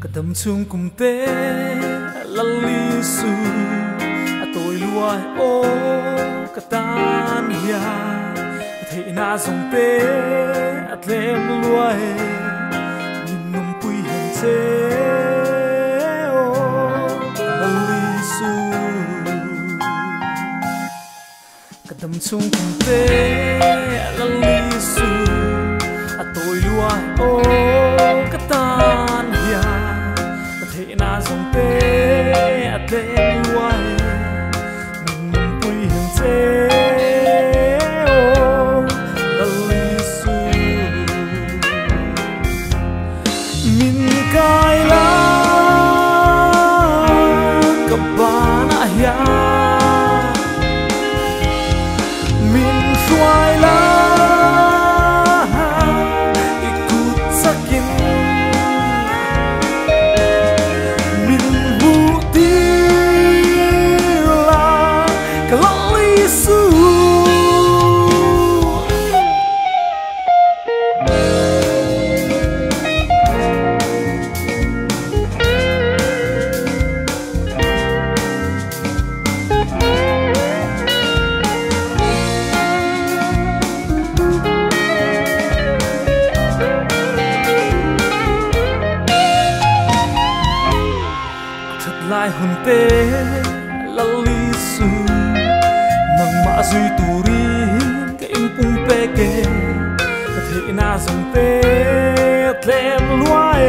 kadam chung kum te lali su a tôi luai o katan ya thấy na song te at lem luai nim nom pui hen te o lali su kadam chung kum te lali thế na dòng tê à tê thêm mình nhìn nông bùi hèn ô lăn su min kai la hun te la li su nang ma duy tu ri, cái im pung pe ke the na zong te tlem luai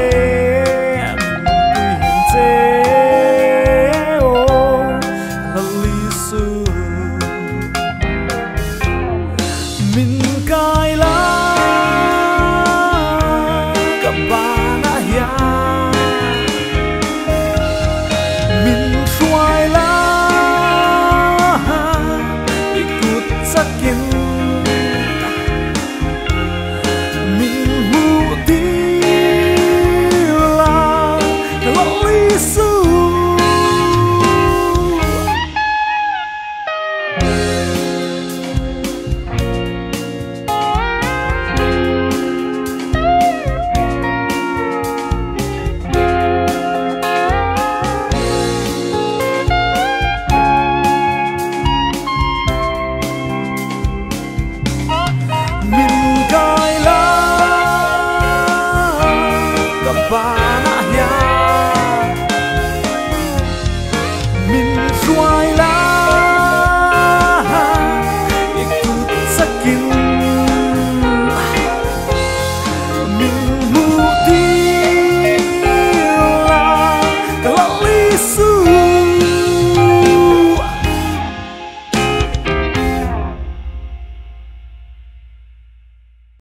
minh cai la